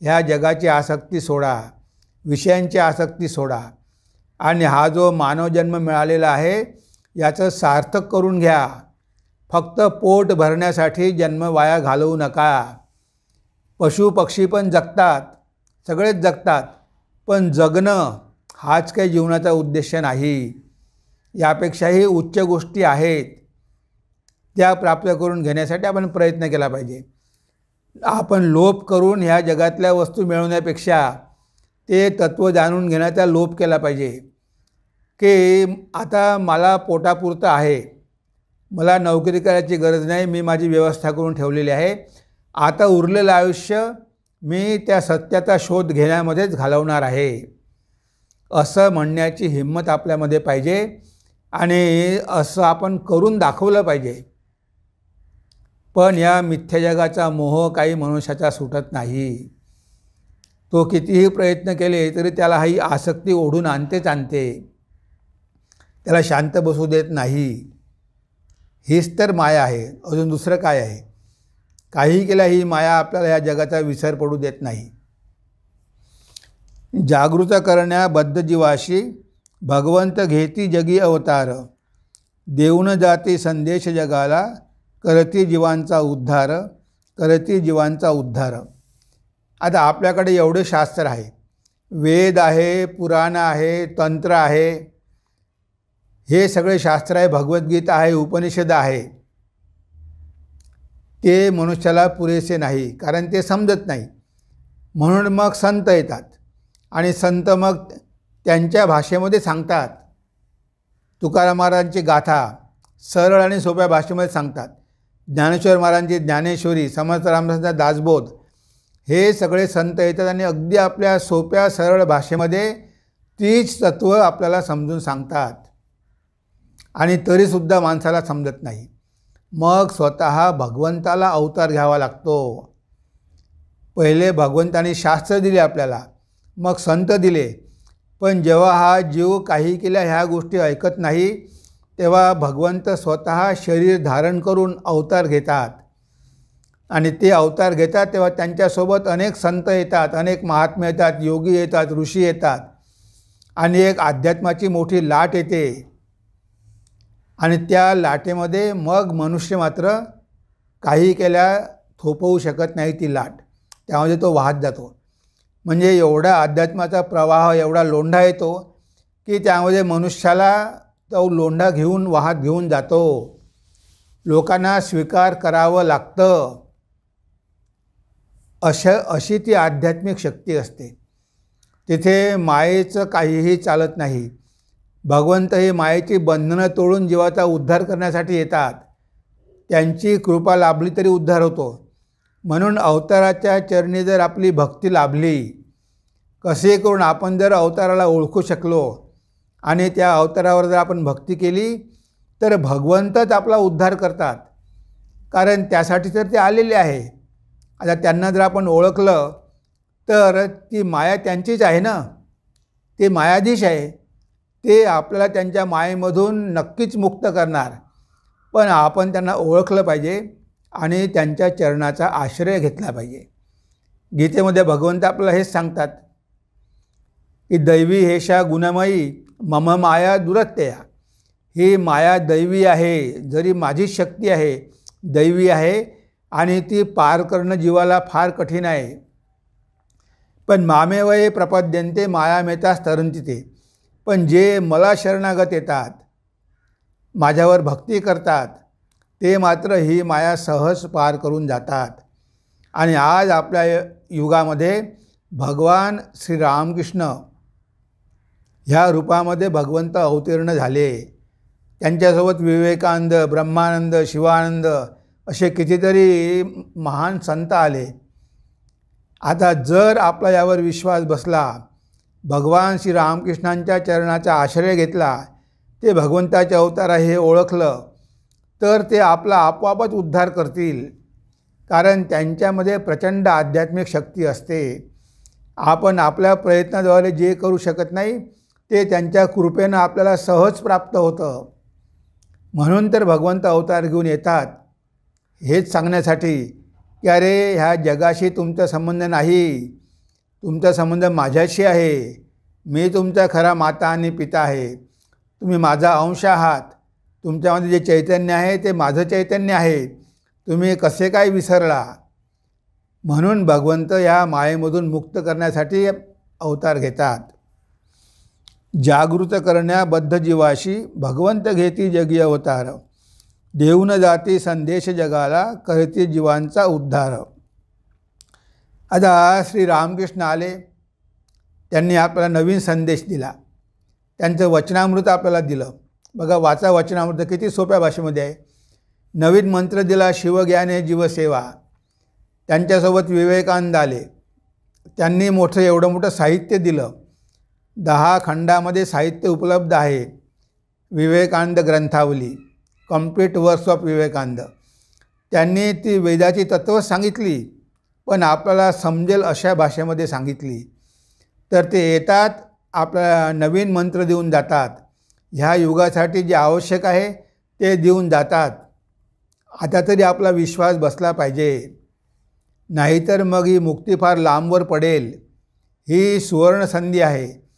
ह्या जगाची आसक्ती सोडा. विषयांची आसक्ती सोडा. आणि हा जो मानवजन्म मिळालेला आहे याचं सार्थक करून घ्या. फक्त पोट भरण्यासाठी जन्म वाया घालवू नका. पशु पक्षी पण जगतात. सगळेच जगतात. पण जगणं हाच काही जीवनाचा उद्देश नाही. यापेक्षाही उच्च गोष्टी आहेत त्या प्राप्त करून घेण्यासाठी आपण प्रयत्न केला पाहिजे. आपण लोप करून ह्या जगातल्या वस्तू मिळवण्यापेक्षा ते तत्त्व जाणून घेण्याचा लोप केला पाहिजे. की आता मला पोटापुरतं आहे मला नोकरी करायची गरज नाही मी माझी व्यवस्था करून ठेवलेली आहे आता उरलेलं आयुष्य मी त्या सत्याचा शोध घेण्यामध्येच घालवणार आहे. असं म्हणण्याची हिंमत आपल्यामध्ये पाहिजे. आणि असं आपण करून दाखवलं पाहिजे. पण या मिथ्या जगाचा मोह काही मनुष्याचा सुटत नाही. तो कितीही प्रयत्न केले तरी त्याला ही आसक्ती ओढून आणतेच आणते त्याला शांत बसू देत नाही. हीच तर माया आहे. अजून दुसरं काय आहे? काही केल्या ही माया आपल्याला या जगाचा विसर पडू देत नाही. जागृत करण्या बद्धजीवाशी भगवंत घेती जगी अवतार. देऊन जाती संदेश जगाला करती जीवांचा उद्धार करती जीवांचा उद्धार. आता आपल्याकडे एवढे शास्त्र आहे. वेद आहे पुराण आहे तंत्र आहे. हे सगळे शास्त्र आहे भगवद्गीता आहे उपनिषद आहे. ते मनुष्याला पुरेसे नाही कारण ते समजत नाही. म्हणून मग संत येतात. आणि संत मग त्यांच्या भाषेमध्ये सांगतात. तुकाराम महाराजांची गाथा सरळ आणि सोप्या भाषेमध्ये सांगतात. ज्ञानेश्वर महाराजांची ज्ञानेश्वरी समर्थ रामदासांचा दासबोध हे सगळे संत येतात आणि अगदी आपल्या सोप्या सरळ भाषेमध्ये तीच तत्त्व आपल्याला समजून सांगतात. आणि तरीसुद्धा माणसाला समजत नाही. मग स्वतः भगवंताला अवतार घ्यावा लागतो. पहिले भगवंताने शास्त्र दिले आपल्याला. मग संत दिले. पण जेव्हा हा जीव काही केल्या ह्या गोष्टी ऐकत नाही तेव्हा भगवंत स्वतः शरीर धारण करून अवतार घेतात. आणि ते अवतार घेतात तेव्हा त्यांच्यासोबत अनेक संत येतात अनेक महात्मे येतात योगी येतात ऋषी येतात. आणि एक अध्यात्माची मोठी लाट येते. आणि त्या लाटेमध्ये मग मनुष्य मात्र काही केल्या थोपवू शकत नाही ती लाट. त्यामध्ये तो वाहत जातो. म्हणजे एवढा अध्यात्माचा प्रवाह एवढा लोंढा येतो की त्यामध्ये मनुष्याला तो लोंढा घेऊन वाहत घेऊन जातो. लोकांना स्वीकार करावं लागतं. अशा अशी ती आध्यात्मिक शक्ती असते. तिथे मायेचं काहीही चालत नाही. भगवंत हे मायेची बंधनं तोडून जीवाचा उद्धार करण्यासाठी येतात. त्यांची कृपा लाभली तरी उद्धार होतो. म्हणून अवताराच्या चरणी जर आपली भक्ती लाभली कसे करून आपण जर अवताराला ओळखू शकलो आणि त्या अवतारावर जर आपण भक्ती केली तर भगवंतच आपला उद्धार करतात. कारण त्यासाठी तर ते आलेले आहे. आता त्यांना जर आपण ओळखलं तर ती माया त्यांचीच आहे ना? ते मायाधीश आहे. ते आपल्याला त्यांच्या मायेमधून नक्कीच मुक्त करणार. पण आपण त्यांना ओळखलं पाहिजे. आणि त्यांच्या चरणाचा आश्रय घेतला पाहिजे. गीतेमध्ये भगवंत आपल्याला हेच सांगतात की दैवी हेशा गुणमयी मम माया दुरत्यया ही माया दैवी आहे जरी माझी शक्ती आहे दैवी आहे आणि ती पार करणं जीवाला फार कठीण आहे. पण मामेवये प्रपद्यंते मायामेता स्तरंतिते पण जे मला शरणागत येतात माझ्यावर भक्ती करतात ते मात्र ही माया सहज पार करून जातात. आणि आज आपल्या युगामध्ये भगवान श्रीरामकृष्ण ह्या रूपामध्ये भगवंत अवतीर्ण झाले. त्यांच्यासोबत विवेकानंद ब्रह्मानंद शिवानंद असे कितीतरी महान संत आले. आता जर आपला यावर विश्वास बसला भगवान श्रीरामकृष्णांच्या चरणाचा आश्रय घेतला ते भगवंताचे अवतार आहे हे ओळखलं तर ते आपला आपोआपच उद्धार करतील. कारण त्यांच्यामध्ये प्रचंड आध्यात्मिक शक्ती असते. आपण आपल्या प्रयत्नाद्वारे जे करू शकत नाही ते त्यांच्या कृपेनं आपल्याला सहज प्राप्त होतं. म्हणून तर भगवंत अवतार घेऊन येतात. हेच सांगण्यासाठी की अरे ह्या जगाशी तुमचा संबंध नाही. तुमचा संबंध माझ्याशी आहे. मी तुमचा खरा माता आणि पिता आहे. तुम्ही माझा अंश आहात. तुमच्यामध्ये जे चैतन्य आहे ते माझं चैतन्य आहे. तुम्ही कसे काय विसरला? म्हणून भगवंत या मायेमधून मुक्त करण्यासाठी अवतार घेतात. जागृत करण्याबद्ध जीवाशी भगवंत घेती जगी अवतार. देऊन जाती संदेश जगाला करते जीवांचा उद्धार. आता श्री रामकृष्ण आले. त्यांनी आपल्याला नवीन संदेश दिला. त्यांचं वचनामृत आपल्याला दिलं. बघा वाचा वचनामृत किती सोप्या भाषेमध्ये आहे. नवीन मंत्र दिला शिवज्ञाने जीवसेवा. त्यांच्यासोबत विवेकानंद आले. त्यांनी मोठं एवढं मोठं साहित्य दिलं. दहा खंडामध्ये साहित्य उपलब्ध आहे. Vivekananda Granthavali. Complete works of Vivekananda. त्यांनी ती वेदाची तत्त्व सांगितली पण आपल्याला समजेल अशा भाषेमध्ये सांगितली. तर ते येतात आपल्याला नवीन मंत्र देऊन जातात. ह्या युगासाठी जे आवश्यक आहे ते देऊन जातात. आता तरी आपला विश्वास बसला पाहिजे. नाहीतर मग ही मुक्ती फार लांबवर पडेल. ही सुवर्ण संधी आहे.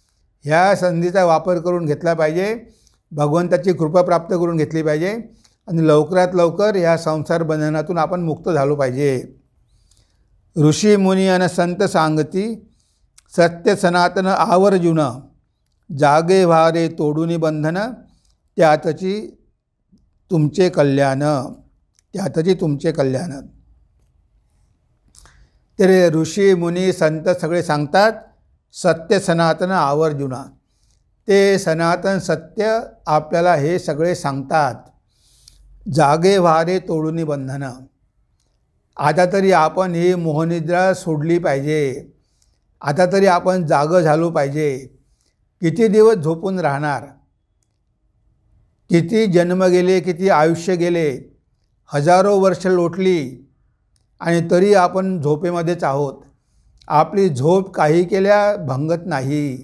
ह्या संधीचा वापर करून घेतला पाहिजे. भगवंताची कृपा प्राप्त करून घेतली पाहिजे. आणि लवकरात लवकर ह्या संसार बंधनातून आपण मुक्त झालो पाहिजे. ऋषी मुनी आणि संत सांगती सत्य सनातन आवर्जुन. जागे व्हारे तोडूनी बंधन त्यातची तुमचे कल्याण त्यातची तुमचे कल्याण. तर ऋषी मुनी संत सगळे सांगतात सत्य सनातन आवर्जुना. ते सनातन सत्य आपल्याला हे सगळे सांगतात. जागे व्हारे तोडूनी बंधनं. आता तरी आपण ही मोहनिद्रा सोडली पाहिजे. आता तरी आपण जागं झालो पाहिजे. किती दिवस झोपून राहणार? किती जन्म गेले किती आयुष्य गेले हजारो वर्ष लोटली आणि तरी आपण झोपेमध्येच आहोत. आपली झोप काही केल्या भंगत नाही.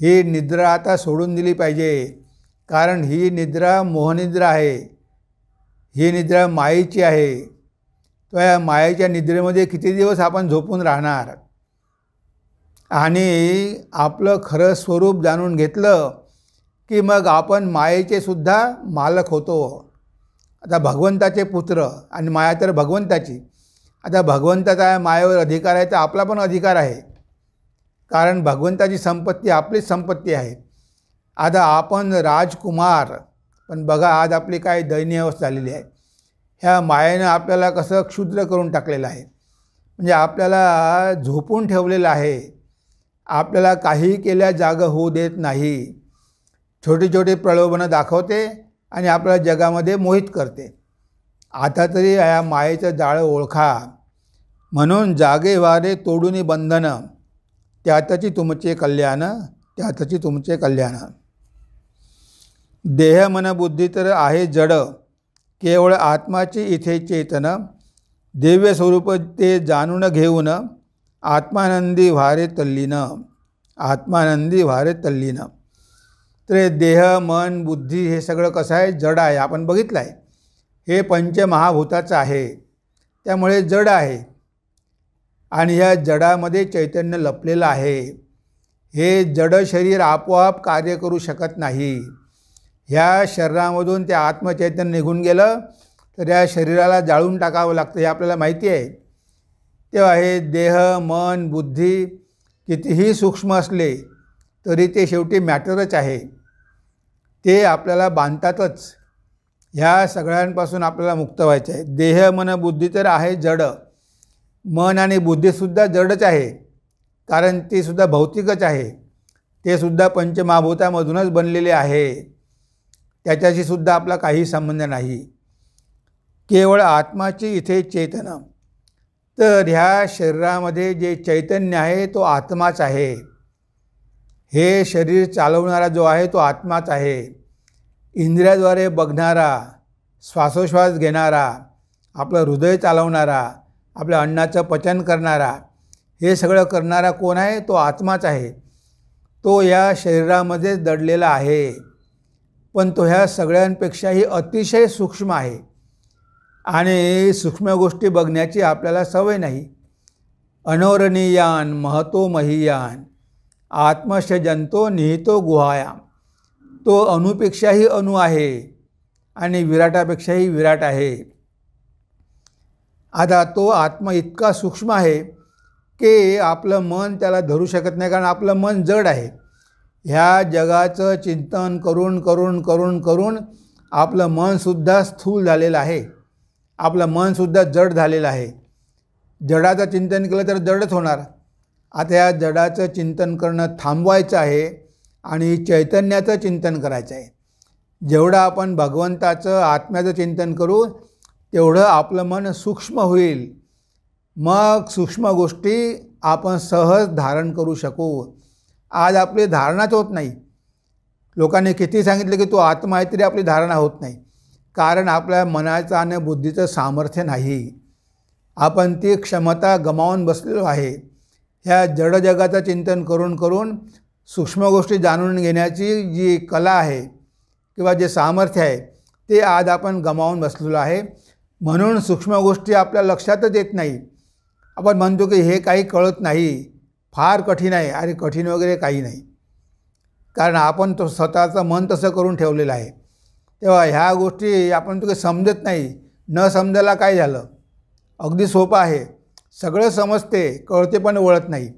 ही निद्रा आता सोडून दिली पाहिजे कारण ही निद्रा मोहनिद्रा आहे. ही निद्रा मायेची आहे. त्या मायेच्या निद्रेमध्ये किती दिवस आपण झोपून राहणार? आणि आपलं खरं स्वरूप जाणून घेतलं की मग आपण मायेचे सुद्धा मालक होतो. आता भगवंताचे पुत्र आणि माया तर भगवंताची. आता भगवंताचा मायेवर अधिकार आहे तर आपला पण अधिकार आहे. कारण भगवंताची संपत्ती आपलीच संपत्ती आहे. आता आपण राजकुमार पण बघा आज आपली काय दयनीय अवस्था झालेली आहे. ह्या मायेनं आपल्याला कसं क्षुद्र करून टाकलेलं आहे. म्हणजे आपल्याला झोपून ठेवलेलं आहे. आपल्याला काही केल्या जागं होऊ देत नाही. छोटी छोटी प्रलोभनं दाखवते आणि आपल्याला जगामध्ये मोहित करते. आता तरी या मायेचं जाळं ओळखा. म्हणून जागेवारे तोडून बंधनं त्यातची तुमचे कल्याण त्यातची तुमचे कल्याण. देह मन बुद्धी तर आहे जड केवळ आत्माची इथे चेतन. दिव्य स्वरूप ते जाणून घेऊन आत्मानंदी व्हारे तल्लीन आत्मानंदी व्हारे तल्लीन. तर देह मन बुद्धी हे सगळं कसं आहे? जड आहे. आपण बघितलं आहे हे पंचमहाभूताचं आहे. त्यामुळे जड आहे. आणि ह्या जडामध्ये चैतन्य लपलेलं आहे. हे जड शरीर आपोआप कार्य करू शकत नाही. ह्या शरीरामधून ते आत्मचैतन्य निघून गेलं तर या शरीराला जाळून टाकावं लागतं हे आपल्याला माहिती आहे. ते आहे देह मन बुद्धी कितीही सूक्ष्म असले तरी ते शेवटी मॅटरच आहे. ते आपल्याला बांधतातच. ह्या सगळ्यांपासून आपल्याला मुक्त व्हायचं आहे. देह मन बुद्धी तर आहे जड. मन आणि बुद्धीसुद्धा जडच आहे. कारण ती सुद्धा भौतिकच आहे. ते सुद्धा पंचमहाभूतामधूनच बनलेले आहे. त्याच्याशी सुद्धा आपला काही संबंध नाही. केवळ आत्माची इथे चेतन. तर ह्या शरीरामध्ये जे चैतन्य आहे तो आत्माच आहे. हे शरीर चालवणारा जो आहे तो आत्माच आहे. इंद्रियाद्वारे बघणारा श्वासोश्वास घेणारा आपलं हृदय चालवणारा आपल्या अन्नाचं पचन करणारा हे सगळं करणारा कोण आहे तो आत्माच आहे. तो या शरीरामध्ये दडलेला आहे. पण तो ह्या सगळ्यांपेक्षाही अतिशय सूक्ष्म आहे. आणि सूक्ष्म गोष्टी बघण्याची आपल्याला सवय नाही. अनोरणीयान महतो महियान आत्मशजंतो निहितो गुहायाम. तो अणुपेक्षाही अणू आहे आणि विराटापेक्षाही विराट आहे. आता तो आत्मा इतका सूक्ष्म आहे की आपलं मन त्याला धरू शकत नाही कारण आपलं मन जड आहे. ह्या जगाचं चिंतन करून करून करून करून आपलं मनसुद्धा स्थूल झालेलं आहे. आपलं मनसुद्धा जड झालेलं आहे. जडाचं चिंतन केलं तर जडच होणार. आता या जडाचं चिंतन करणं थांबवायचं आहे आणि चैतन्याचं चिंतन करायचं आहे. जेवढं आपण भगवंताचं आत्म्याचं चिंतन करू तेवढं आपलं मन सूक्ष्म होईल. मग सूक्ष्म गोष्टी आपण सहज धारण करू शकू. आज आपली धारणाच होत नाही. लोकांनी किती सांगितलं की तो आत्मा आहे तरी आपली धारणा होत नाही. कारण आपल्या मनाचं आणि बुद्धीचं सामर्थ्य नाही. आपण ती क्षमता गमावून बसलेलो आहे. ह्या जड जगाचं चिंतन करून करून सूक्ष्म गोष्टी जाणून घेण्याची जी कला आहे किंवा जे सामर्थ्य आहे ते आज आपण गमावून बसलेलो आहे. म्हणून सूक्ष्म गोष्टी आपल्या लक्षातच येत नाही. आपण म्हणतो की हे काही कळत नाही. फार कठीण आहे. अरे कठीण वगैरे काही नाही. कारण आपण तो स्वतःचं मन तसं करून ठेवलेलं आहे. तेव्हा ह्या गोष्टी आपण तो समजत नाही. न समजायला काय झालं? अगदी सोपं आहे. सगळं समजते कळते पण वळत नाही.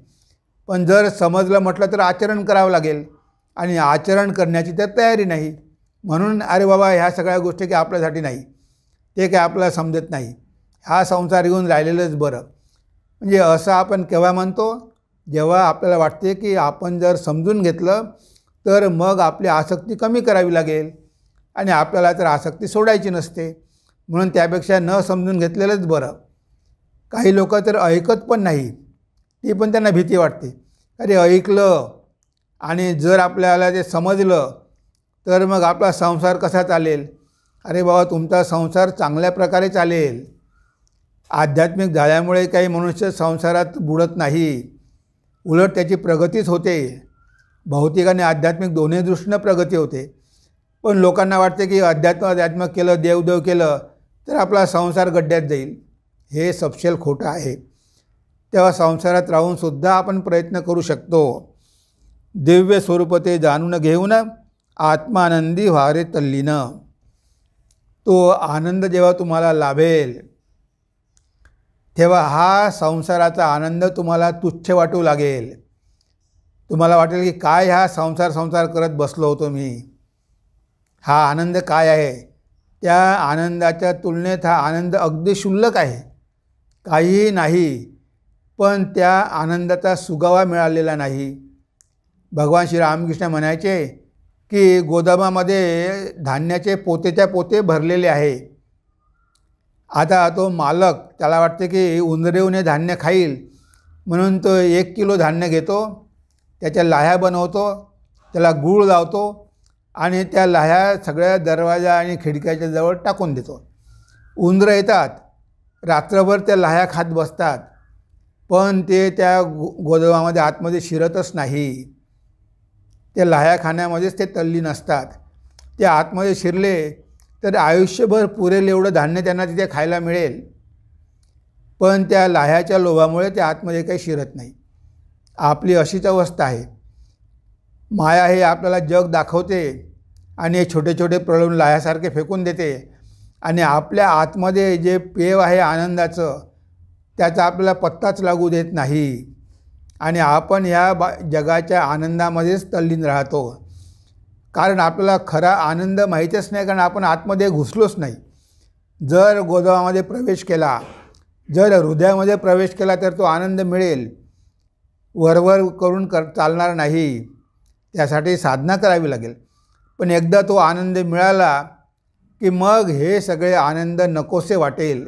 पण जर समजलं म्हटलं तर आचरण करावं लागेल. आणि आचरण करण्याची तर तयारी नाही. म्हणून अरे बाबा ह्या सगळ्या गोष्टी काही आपल्यासाठी नाही. ते काय आपल्याला समजत नाही. हा संसार घेऊन राहिलेलंच बरं. म्हणजे असं आपण केव्हा म्हणतो? जेव्हा आपल्याला वाटते की आपण जर समजून घेतलं तर मग आपली आसक्ती कमी करावी लागेल. आणि आपल्याला तर आसक्ती सोडायची नसते. म्हणून त्यापेक्षा न समजून घेतलेलंच बरं. काही लोक तर ऐकत पण नाही. ती पण त्यांना भीती वाटते. अरे ऐकलं आणि जर आपल्याला ते समजलं तर मग आपला संसार कसा चालेल? अरे बाबा तुमचा संसार चांगल्या प्रकारे चालेल. आध्यात्मिक झाल्यामुळे काही मनुष्य संसारात बुडत नाही. उलट त्याची प्रगतीच होते. भौतिक आणि आध्यात्मिक दोन्ही दृष्टीनं प्रगती होते. पण लोकांना वाटते की अध्यात्म अध्यात्म केलं देवदेव केलं तर आपला संसार गड्ड्यात जाईल. हे सपशेल खोटं आहे. तेव्हा संसारात राहूनसुद्धा आपण प्रयत्न करू शकतो. दिव्य स्वरूप ते जाणून घेऊन आत्मानंदी व्हारे तल्लीनं. तो आनंद जेव्हा तुम्हाला लाभेल तेव्हा हा संसाराचा आनंद तुम्हाला तुच्छ वाटू लागेल. तुम्हाला वाटेल की काय हा संसार संसार करत बसलो होतो मी? हा आनंद काय आहे? त्या आनंदाच्या तुलनेत हा आनंद अगदी क्षुल्लक आहे. काहीही नाही पण त्या आनंदाचा सुगावा मिळालेला नाही. भगवान श्री रामकृष्ण म्हणायचे की गोदामामध्ये धान्याचे पोतेच्या पोते भरलेले आहे. आता तो मालक त्याला वाटते की उंदरेवने धान्य खाईल म्हणून तो एक किलो धान्य घेतो त्याच्या लाह्या बनवतो त्याला गूळ लावतो आणि त्या लाह्या सगळ्या दरवाजा आणि खिडक्याच्या जवळ टाकून देतो. उंदरं येतात. रात्रभर त्या लाह्या खात बसतात. पण ते त्या गो गोदवामध्ये आतमध्ये शिरतच नाही त्या लाह्या खाण्यामध्येच ते तल्लीन असतात ते आतमध्ये शिरले तर आयुष्यभर पुरेल एवढं धान्य त्यांना तिथे खायला मिळेल. पण त्या लाह्याच्या लोभामुळे ते आतमध्ये काही शिरत नाही. आपली अशीच अवस्था आहे. माया हे आपल्याला जग दाखवते. आणि हे छोटे छोटे प्रलोभन लाह्यासारखे फेकून देते. आणि आपल्या आतमध्ये जे पेव आहे आनंदाचं त्याचा आपल्याला पत्ताच लागू देत नाही. आणि आपण ह्या बा जगाच्या आनंदामध्येच तल्लीन राहतो. कारण आपल्याला खरा आनंद माहीतच नाही कारण आपण आतमध्ये घुसलोच नाही. जर गोदामामध्ये प्रवेश केला जर हृदयामध्ये प्रवेश केला तर तो आनंद मिळेल. वरवर करून कर चालणार नाही. त्यासाठी साधना करावी लागेल. पण एकदा तो आनंद मिळाला की मग हे सगळे आनंद नकोसे वाटेल.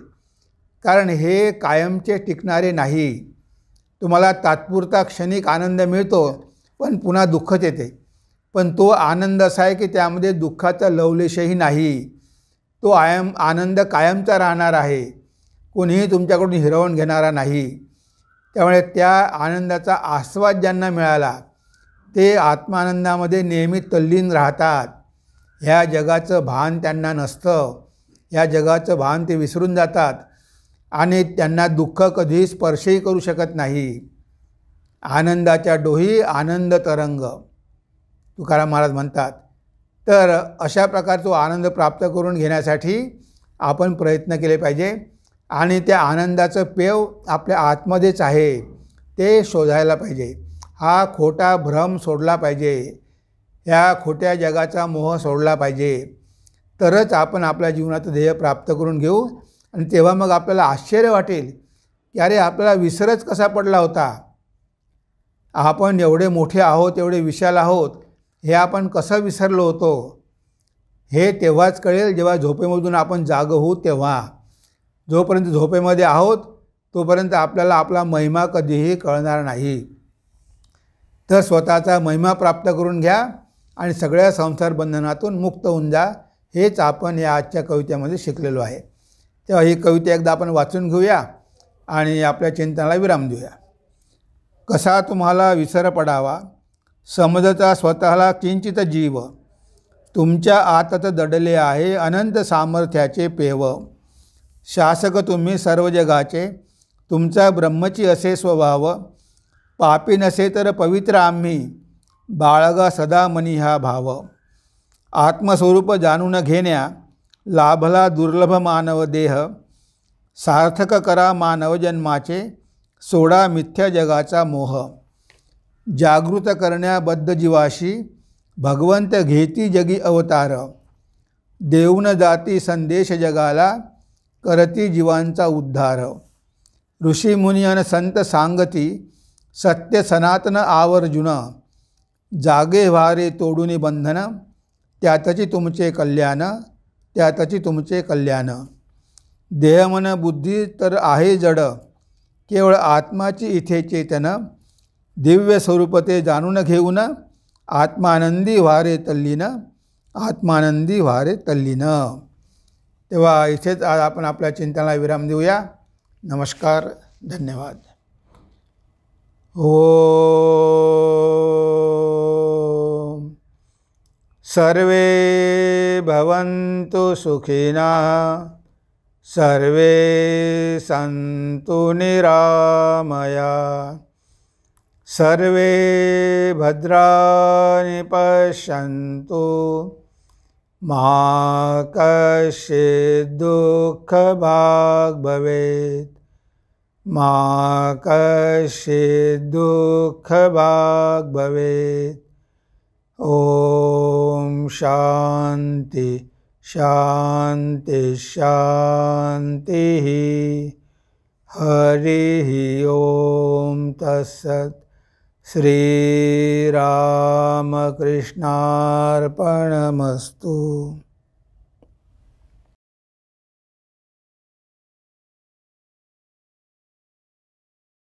कारण हे कायमचे टिकणारे नाही. तुम्हाला तात्पुरता क्षणिक आनंद मिळतो पण पुन्हा दुःखच येते. पण तो आनंद असा आहे की त्यामध्ये दुःखाचा लवलेशही नाही. तो आयम आनंद कायमचा राहणार आहे. कोणीही तुमच्याकडून हिरवून घेणारा नाही. त्यामुळे त्या आनंदाचा आस्वाद ज्यांना मिळाला ते आत्मानंदामध्ये नेहमी तल्लीन राहतात. ह्या जगाचं भान त्यांना नसतं. या जगाचं भान ते विसरून जातात आणि त्यांना दुःख कधीही स्पर्शही करू शकत नाही. आनंदाच्या डोही आनंद तरंग. तुकाराम महाराज म्हणतात तर अशा प्रकारचा आनंद प्राप्त करून घेण्यासाठी आपण प्रयत्न केले पाहिजे आणि त्या आनंदाचं पेव आपल्या आतमध्येच आहे. ते शोधायला पाहिजे. हा खोटा भ्रम सोडला पाहिजे. ह्या खोट्या जगाचा मोह सोडला पाहिजे. तरच आपण आपल्या जीवनाचं ध्येय प्राप्त करून घेऊ आणि तेव्हा मग आपल्याला आश्चर्य वाटेल की अरे आपल्याला विसरच कसा पडला होता? आपण एवढे मोठे आहोत एवढे विशाल आहोत हे आपण कसं विसरलो होतो? हे तेव्हाच कळेल जेव्हा झोपेमधून आपण जाग होऊ तेव्हा. जोपर्यंत झोपेमध्ये आहोत तोपर्यंत आपल्याला आपला महिमा कधीही कळणार नाही. तर स्वतःचा महिमा प्राप्त करून घ्या आणि सगळ्या संसार बंधनातून मुक्त होऊन जा. हेच आपण या आजच्या कवितेमध्ये शिकलेलो आहे. तेव्हा ही कविता एकदा आपण वाचून घेऊया आणि आपल्या चिंतनाला विराम देऊया. कसा तुम्हाला विसर पडावा? समजता स्वतःला किंचित जीव. तुमच्या आतत दडले आहे अनंत सामर्थ्याचे पेव. शासक तुम्ही सर्व जगाचे. तुमचा ब्रह्मची असे स्वभाव. पापी नसे तर पवित्र आम्ही. बाळगा सदा मनी हा भाव. आत्मस्वरूप जाणून घेण्या लाभला दुर्लभ मानव देह. सार्थक करा मानव जन्माचे सोडा मिथ्या जगाचा मोह. जागृत करण्याबद्ध जीवाशी भगवंत घेती जगी अवतार. देऊन जाती संदेश जगाला करती जीवांचा उद्धार. ऋषीमुनी आणि संत सांगती सत्य सनातन आवर्जुन जागे व्हारे तोडून बंधन त्यातची तुमचे कल्याण त्यातची तुमचे कल्याण. देहमन बुद्धी तर आहे जड केवळ आत्माची इथे चेतन दिव्य स्वरूप ते जाणून घेऊन आत्मानंदी व्हारे तल्लीन आत्मानंदी व्हारे तल्लीन. तेव्हा इथेच आज आपण आपल्या चिंतनाला विराम देऊया. नमस्कार धन्यवाद. ॐ सर्वे भवन्तु सुखिनः सर्वे सन्तु निरामया सर्वे भद्राणि पश्यन्तु। मा कश्चित् दुःखभाग् भवेत्। मा कश्चित् दुःखभाग् भवेत् ॐ शान्ति शान्ति शान्तिः। हरिः ॐ तत्सत् श्रीरामकृष्णार्पणमस्तु।